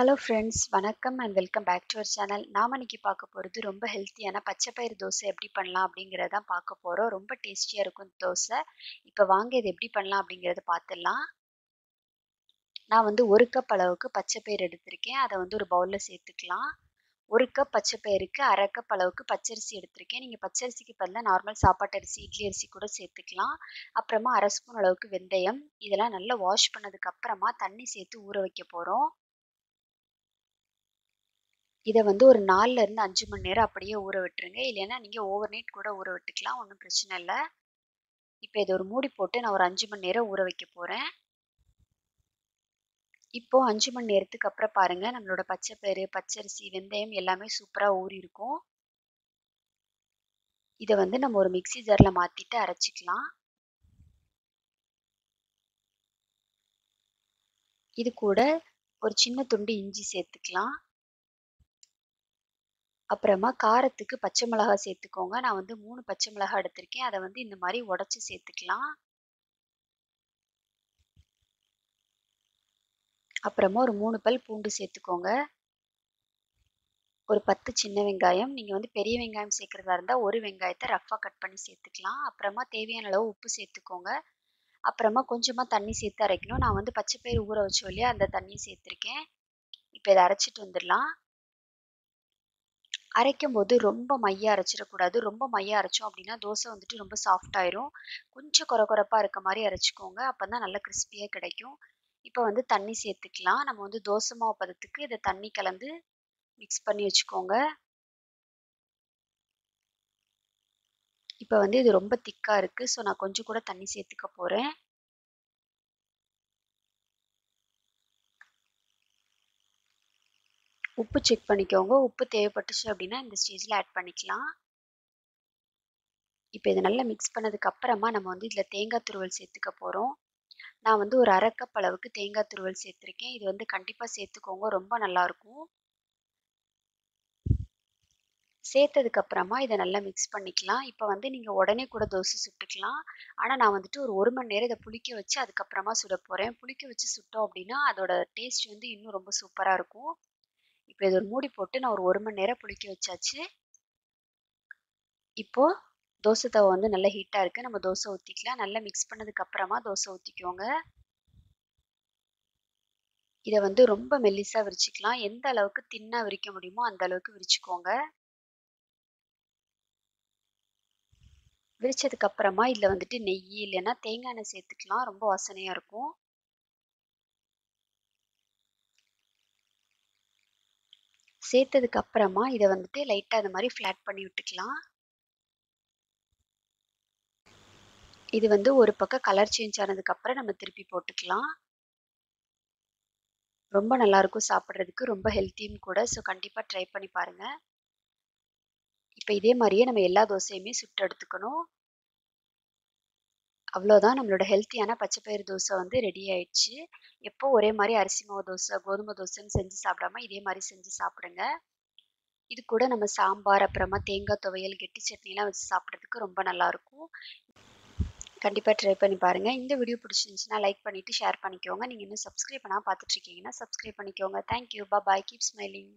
Hello friends வணக்கம் and welcome back to our channel நாம் இன்னைக்கு பார்க்க போகிறது ரொம்ப ஹெல்த்தியான பச்சைப்பயிறு தோசை எப்படி பண்ணலாம் அப்படிங்கிறத பார்க்க போகிறோம் ரொம்ப டேஸ்டியாக இருக்கும் தோசை. இப்போ வாங்க இது எப்படி பண்ணலாம் அப்படிங்கிறத பார்த்துடலாம். நான் வந்து ஒரு கப் அளவுக்கு பச்சை எடுத்திருக்கேன். அதை வந்து ஒரு பவுலில் சேர்த்துக்கலாம். ஒரு கப் பச்சை பயிருக்கு அரை கப் அளவுக்கு பச்சரிசி எடுத்திருக்கேன். நீங்கள் பச்சரிசிக்கு பதிலாக நார்மல் சாப்பாட்டு அரிசி இட்லி அரிசி கூட சேர்த்துக்கலாம். அப்புறமா அரை ஸ்பூன் அளவுக்கு வெந்தயம். இதெல்லாம் நல்லா வாஷ் பண்ணதுக்கப்புறமா தண்ணி சேர்த்து ஊற வைக்க போகிறோம் இதை வந்து ஒரு நாலுல இருந்து அஞ்சு மணி நேரம் அப்படியே ஊற விட்டுருங்க. இல்லைன்னா நீங்கள் ஓவர் நைட் கூட ஊற விட்டுக்கலாம். ஒன்றும் பிரச்சனை இல்லை. இப்போ இதை ஒரு மூடி போட்டு நான் ஒரு அஞ்சு மணி நேரம் ஊற வைக்க போகிறேன் இப்போது அஞ்சு மணி நேரத்துக்கு அப்புறம் பாருங்கள் நம்மளோட பச்சைப்பயிறு பச்சரிசி வெந்தயம் எல்லாமே சூப்பராக ஊறி இருக்கும். இதை வந்து நம்ம ஒரு மிக்சி ஜாரில் மாற்றிட்டு அரைச்சிக்கலாம். இது கூட ஒரு சின்ன துண்டு இஞ்சி சேர்த்துக்கலாம். அப்புறமா காரத்துக்கு பச்சை மிளகாய் சேர்த்துக்கோங்க. நான் வந்து மூணு பச்சை மிளகாய் எடுத்திருக்கேன். அதை வந்து இந்த மாதிரி உடச்சி சேர்த்துக்கலாம். அப்புறமா ஒரு மூணு பல் பூண்டு சேர்த்துக்கோங்க. ஒரு பத்து சின்ன வெங்காயம். நீங்கள் வந்து பெரிய வெங்காயம் சேர்க்குறதா இருந்தால் ஒரு வெங்காயத்தை ரஃப்பாக கட் பண்ணி சேர்த்துக்கலாம். அப்புறமா தேவையான அளவு உப்பு சேர்த்துக்கோங்க. அப்புறமா கொஞ்சமாக தண்ணி சேர்த்து அரைக்கணும். நான் வந்து பச்சை பயிர் ஊற வச்சோம் இல்லையா? அந்த தண்ணி சேர்த்துருக்கேன். இப்போ இதை அரைச்சிட்டு வந்துடலாம். அரைக்கும் போது ரொம்ப மையாக அரைச்சிடக்கூடாது. ரொம்ப மையாக அரைச்சோம் அப்படின்னா தோசை வந்துட்டு ரொம்ப சாஃப்ட் ஆயிரும். கொஞ்சம் குறை குறைப்பாக இருக்க மாதிரி அரைச்சிக்கோங்க. அப்போ தான் நல்லா கிறிஸ்பியாக கிடைக்கும். இப்போ வந்து தண்ணி சேர்த்துக்கலாம். நம்ம வந்து தோசை மாவு பதத்துக்கு இதை தண்ணி கலந்து மிக்ஸ் பண்ணி வச்சுக்கோங்க. இப்போ வந்து இது ரொம்ப திக்காக இருக்குது ஸோ நான் கொஞ்சம் கூட தண்ணி சேர்த்துக்க போகிறேன் உப்பு செக் பண்ணிக்கோங்க. உப்பு தேவைப்பட்டுச்சு அப்படின்னா இந்த ஸ்டேஜில் ஆட் பண்ணிக்கலாம். இப்போ இதை நல்லா மிக்ஸ் பண்ணதுக்கு அப்புறமா நம்ம வந்து இதில் தேங்காய் துருவல் சேர்த்துக்க போகிறோம் நான் வந்து ஒரு அரை கப் அளவுக்கு தேங்காய் துருவல் சேர்த்துருக்கேன். இது வந்து கண்டிப்பாக சேர்த்துக்கோங்க. ரொம்ப நல்லாயிருக்கும் சேர்த்ததுக்கு அப்புறமா இதை நல்லா மிக்ஸ் பண்ணிக்கலாம். இப்போ வந்து நீங்கள் உடனே கூட தோசை சுட்டுக்கலாம். ஆனால் நான் வந்துட்டு ஒரு ஒரு மணி நேரம் இதை புளிக்க வச்சு அதுக்கப்புறமா சுட போகிறேன் புளிக்க வச்சு சுட்டோம் அப்படின்னா அதோட டேஸ்ட் வந்து இன்னும் ரொம்ப சூப்பராக இருக்கும். இப்போ இது ஒரு மூடி போட்டு நான் ஒரு ஒரு மணி நேரம் புளிக்க வச்சாச்சு. இப்போது தோசை தவை வந்து நல்லா ஹீட்டாக இருக்குது நம்ம தோசை ஊற்றிக்கலாம் நல்லா மிக்ஸ் பண்ணதுக்கு அப்புறமா தோசை ஊற்றிக்கோங்க இதை வந்து ரொம்ப மெல்லிஸாக விரிச்சிக்கலாம். எந்த அளவுக்கு தின்னாக விரிக்க முடியுமோ அந்த அளவுக்கு விரிச்சுக்கோங்க. விரிச்சதுக்கு அப்புறமா இதில் வந்துட்டு நெய் இல்லைன்னா தேங்காய் எண்ணெய் சேர்த்துக்கலாம். ரொம்ப வாசனையாக இருக்கும். சேர்த்ததுக்கு அப்புறமா இதை வந்துட்டு லைட்டாக அந்த மாதிரி ஃப்ளாட் பண்ணி விட்டுக்கலாம். இது வந்து ஒரு பக்கம் கலர் சேஞ்ச் ஆனதுக்கப்புறம் நம்ம திருப்பி போட்டுக்கலாம். ரொம்ப நல்லாயிருக்கும் சாப்பிட்றதுக்கு ரொம்ப ஹெல்த்தியும் கூட. ஸோ கண்டிப்பாக ட்ரை பண்ணி பாருங்கள் இப்போ இதே மாதிரியே நம்ம எல்லா தோசையுமே சுட்டு எடுத்துக்கணும். அவ்வளோதான். நம்மளோட ஹெல்த்தியான பச்சைப்பயிறு தோசை வந்து ரெடி ஆயிடுச்சு. எப்போ ஒரே மாதிரி அரிசி மாவு தோசை கோதுமை தோசைன்னு செஞ்சு சாப்பிடாம இதே மாதிரி செஞ்சு சாப்பிடுங்க. இது கூட நம்ம சாம்பார் அப்புறமா தேங்காய் துவையல் கெட்டி சட்னிலாம் வச்சு சாப்பிட்றதுக்கு ரொம்ப நல்லாயிருக்கும். கண்டிப்பாக ட்ரை பண்ணி பாருங்கள் இந்த வீடியோ பிடிச்சிருந்துச்சுன்னா லைக் பண்ணிவிட்டு ஷேர் பண்ணிக்கோங்க. நீங்கள் இன்னும் சப்ஸ்கிரைப் பண்ணால் பார்த்துட்ருக்கீங்கன்னா சப்ஸ்கிரைப் பண்ணிக்கோங்க. தேங்க்யூ பா பாய் கீப் ஸ்மைலிங்